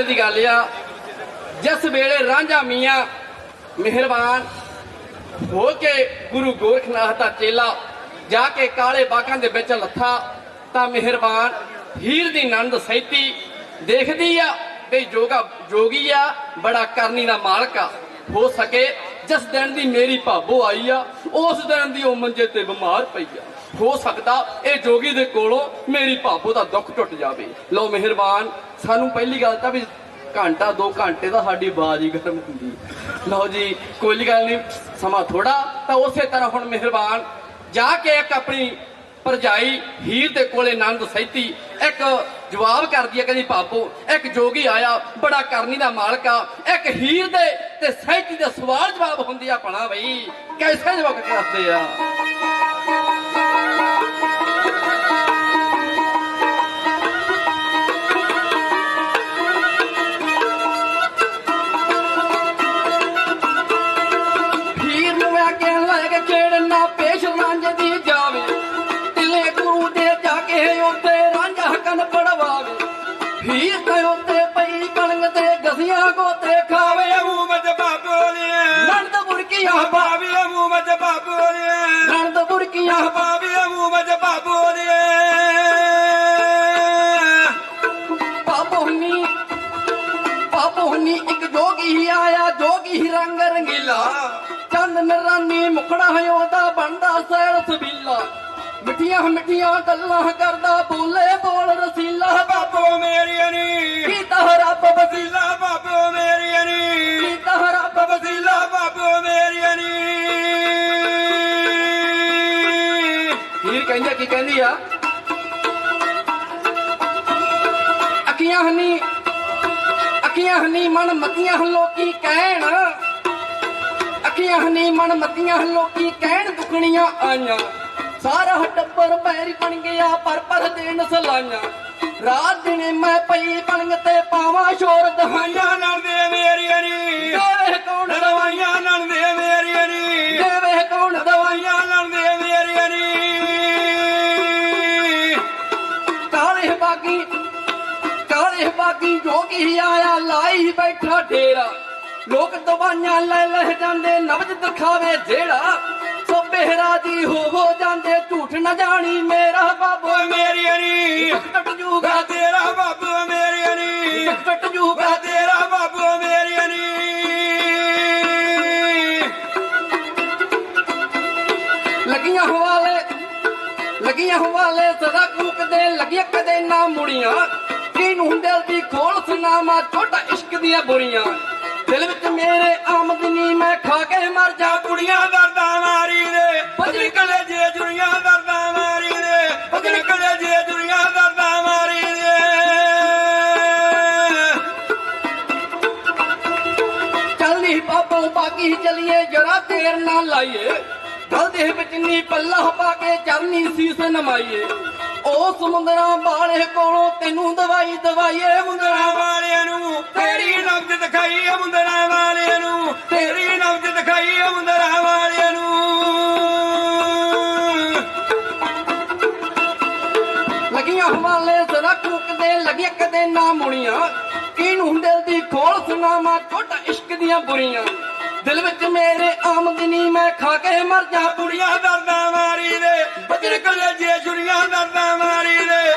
ਵੇਲੇ ਦੀ ਗੱਲ ਆ। ਜਿਸ ਵੇਲੇ ਰਾਂਝਾ ਮੀਆਂ ਮਿਹਰਬਾਨ ਹੋ ਕੇ ਗੁਰੂ ਗੋਰਖਨਾਥ ਦਾ ਚੇਲਾ ਜਾ ਕੇ ਕਾਲੇ ਬਾਗਾਂ ਦੇ ਵਿੱਚ ਲੱਥਾ, ਤਾਂ ਮਿਹਰਬਾਨ ਹੀਰ ਦੀ ਨੰਦ ਸੈਤੀ ਦੇਖਦੀ ਆ ਵੀ ਜੋਗਾ ਜੋਗੀ ਆ, ਬੜਾ ਕਰਨੀ ਦਾ ਮਾਲਕ ਆ। ਹੋ ਸਕੇ ਜਿਸ ਦਿਨ ਦੀ ਮੇਰੀ ਭਾਬੋ ਆਈ ਆ, ਉਸ ਦਿਨ ਦੀ ਉਹ ਮੰਜੇ ਤੇ ਬਿਮਾਰ ਪਈ ਆ। ਹੋ ਸਕਦਾ ਇਹ ਜੋਗੀ ਦੇ ਕੋਲੋਂ ਮੇਰੀ ਭਾਬੋ ਦਾ ਦੁੱਖ ਟੁੱਟ ਜਾਵੇ। ਲਓ ਮਿਹਰਬਾਨ, ਸਾਨੂੰ ਪਹਿਲੀ ਗੱਲ ਤਾਂ ਵੀ ਘੰਟਾ 2 ਘੰਟੇ ਦਾ ਸਾਡੀ ਬਾਜ਼ ਹੀ ਗਰਮ ਹੁੰਦੀ ਲਓ ਜੀ, ਕੋਈ ਗੱਲ ਨਹੀਂ, ਸਮਾਂ ਥੋੜਾ ਤਾਂ ਉਸੇ ਤਰ੍ਹਾਂ ਹੁਣ ਮਿਹਰਬਾਨ, ਜਾ ਕੇ ਇੱਕ ਆਪਣੀ ਪਰਜਾਈ ਹੀਰ ਦੇ ਕੋਲੇ ਆਨੰਦ ਸਹਿਤੀ, ਇੱਕ ਜਵਾਬ ਕਰਦੀ ਹੈ ਕਹਿੰਦੀ ਪਾਪੋ ਇੱਕ ਜੋਗੀ ਆਇਆ, ਬੜਾ ਕਰਨੀ ਦਾ ਮਾਲਕ ਆ, ਇੱਕ ਹੀਰ ਦੇ ਤੇ ਸੈਤੀ ਦੇ ਸਵਾਲ ਜਵਾਬ ਹੁੰਦੀ ਆ ਭਣਾ ਬਈ, ਕੈਸੇ ਜਵਾਬ ਕਰਦੇ ਆ? ਹੀਰ ਤੇ ਉੱਤੇ ਪਈ ਕਣਗ ਤੇ ਗਸੀਆਂ ਗੋਤੇ ਖਾਵੇ। ਮੂੰਹ ਵਿੱਚ ਬਾਬੋਲੀਏ ਨੰਦ ਬੁਰਕੀਆਂ ਬਾਬੀਏ ਮੂੰਹ ਵਿੱਚ ਬਾਬੋਲੀਏ ਨੰਦ ਬੁਰਕੀਆਂ ਬਾਬੀਏ ਮੂੰਹ ਵਿੱਚ ਬਾਬੋਲੀਏ ਪਾਪੋਨੀ ਪਾਪੋਨੀ ਇੱਕ ਜੋਗੀ ਹੀ ਆਇਆ ਜੋਗੀ ਹੀ ਰੰਗ ਰੰਗੀਲਾ। ਚੰਦ ਨਰਾਨੀ ਮੁਖੜਾ ਹੈ ਉਹਦਾ ਬਣਦਾ ਸੈਲ ਸਬੀਲਾ। ਮਿੱਠੀਆਂ ਮਿੱਠੀਆਂ ਗੱਲਾਂ ਕਰਦਾ ਬੋਲੇ ਬੋਲ ਰਸੀਲਾ। ਬਾਬੋ ਮੇਰੀ ਨੀ ਕੀਤਾ ਰੱਬ ਵਸੀਲਾ। ਬਾਬੋ ਮੇਰੀ ਨੀ ਕੀਤਾ ਰੱਬ ਵਸੀਲਾ। ਬਾਬੋ ਮੇਰੀ ਨੀ ਹੀਰ ਕਹਿੰਦਾ ਕੀ ਕਹਿੰਦੀ ਆ? ਅੱਖੀਆਂ ਹਨੀ ਅੱਖੀਆਂ ਹਨੀ ਮਨ ਮਤੀਆਂ ਲੋਕੀ ਕਹਿਣ। ਅੱਖੀਆਂ ਹਨੀ ਮਨ ਮਤੀਆਂ ਲੋਕੀ ਕਹਿਣ ਦੁਖਣੀਆਂ ਆਈਆਂ। ਸਾਰਾ ਟੱਬਰ ਪੈਰੀ ਬਣ ਗਿਆ ਪਰ ਪਰ ਦੇਣ ਸਲਾਈਆਂ ਰਾਤ ਦਿਨੇ ਮੈਂ ਪਈ ਪਲੰਗ ਤੇ ਪਾਵਾਂ ਸ਼ੋਰ ਦਹਾਈਆਂ ਨਾਲ ਦੇ ਮੇਰੀ ਨੀ। ਦੇਵੇ ਕੌਣ ਦਵਾਈਆਂ? ਨਾਲ ਦੇ ਮੇਰੀ ਨੀ। ਦੇਵੇ ਕੌਣ ਦਵਾਈਆਂ? ਨਾਲ ਦੇ ਮੇਰੀ ਨੀ। ਕਾਲੇ ਬਾਗੀ ਕਾਲੇ ਬਾਗੀ ਜੋਗੀ ਆਇਆ ਲਾਈ ਬੈਠਾ ਡੇਰਾ। ਲੋਕ ਦਵਾਈਆਂ ਲੈ ਲੈ ਜਾਂਦੇ ਨਬਜ ਦਿਖਾਵੇ ਜਿਹੜਾ ਸੋ ਬਹਿਰਾ ਦੀ ਹੋ ਜਾਂਦੇ ਝੂਠ ਨਾ ਜਾਣੀ ਮੇਰਾ ਬਾਬੋ। ਮੇਰੀ ਨੀ ਟੁੱਟ ਜੂਗਾ। ਤੇਰਾ ਬਾਬੂ ਮੇਰੀ ਨੀ ਟੁੱਟ ਜੂਗਾ। ਤੇਰਾ ਬਾਬੂ ਮੇਰੀ ਨੀ ਲੱਗੀਆਂ ਹਵਾਲੇ ਲੱਗੀਆਂ ਹਵਾਲੇ ਸਦਾ ਕੂਕਦੇ ਲੱਗੀਆਂ ਕਦੇ ਨਾ ਮੁੜੀਆਂ। ਕਿਨੂੰ ਦਿਲ ਦੀ ਖੋਲ ਸੁਨਾਮਾ ਛੋਟਾ ਇਸ਼ਕ ਦੀਆਂ ਬੁਰੀਆਂ। ਦਿਲ ਵਿੱਚ ਮੇਰੇ ਆਮਦਨੀ ਮੈਂ ਖਾ ਕੇ ਮਰ ਜਾ ਕੁੜੀਆਂ ਦਰਦਾਂ ਮਾਰੀ ਦੇ। ਬਜਰੀ ਕਲੇ ਜੇ ਜੁੜੀਆਂ ਦਰਦਾਂ ਮਾਰੀ ਦੇ। ਬਜਰੀ ਕਲੇ ਜੇ ਜੁੜੀਆਂ ਦਰਦਾਂ ਮਾਰੀ ਦੇ। ਚੱਲਦੀ ਬਾਬੋ, ਬਾਗੀ ਚਲੀਏ, ਜਰਾ ਤੇਰ ਨਾ ਲਾਈਏ। ਗਲ ਦੇ ਵਿੱਚ ਨੀ ਪੱਲਾ ਪਾ ਕੇ ਚਰਨੀ ਸੀਸ ਨਮਾਈਏ। ਉਹ ਸਮੁੰਦਰਾਂ ਵਾਲੇ ਕੋਲੋਂ ਤੈਨੂੰ ਦਵਾਈ ਦਵਾਈਏ ਮੁੰਦਰਾਂ ਵਾਲਿਆਂ ਨੂੰ। ਤੇਰੀ ਨਬਜ ਦਿਖਾਈ ਆ ਮੁੰਦਰਾਂ ਵਾਲਿਆਂ ਨੂੰ। ਤੇਰੀ ਨਬਜ ਦਿਖਾਈ ਆ ਮੁੰਦਰਾਂ ਵਾਲਿਆਂ ਨੂੰ। ਲੱਗੀਆਂ ਹਵਾਲੇ ਜ਼ਰਾ ਕੂਕਦੇ ਲੱਗੀਆਂ ਕਦੇ ਨਾ ਮੁੜੀਆਂ। ਕਿਨੂੰ ਦਿਲ ਦੀ ਖੋਲ ਸੁਣਾਵਾਂ, ਛੋਟਾ ਇਸ਼ਕ ਦੀਆਂ ਬੁਰੀਆਂ। ਦਿਲ ਵਿੱਚ ਮੇਰੇ ਆਮਦਨੀ ਮੈਂ ਖਾ ਕੇ ਮਰ ਜਾ। ਕੁੜੀਆਂ ਦਰਦਾਂ ਮਾਰੀ ਦੇ ਬਜਰ ਕਲੇ ਜੇ ਜੇ ਜੁੜੀਆਂ ਦਰਦਾਂ ਮਾਰੀ ਦੇ